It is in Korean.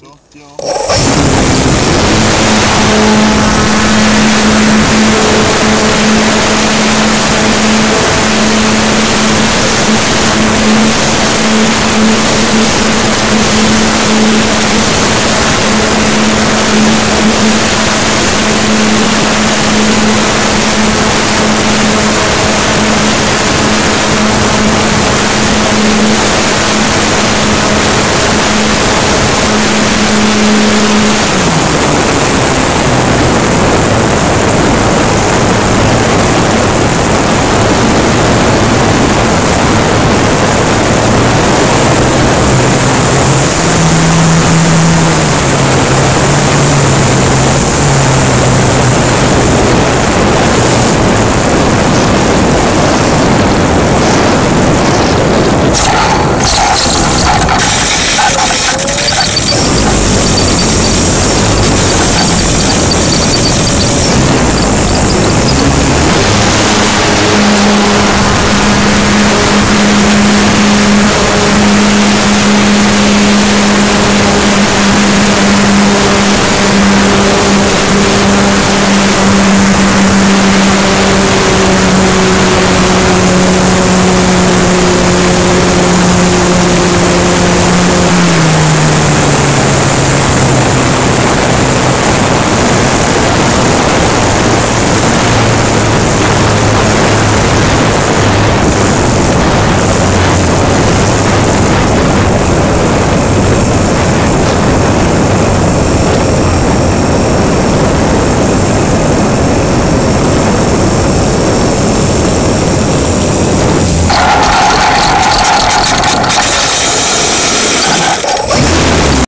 dann. Mach's gut, ne? Macht's gut,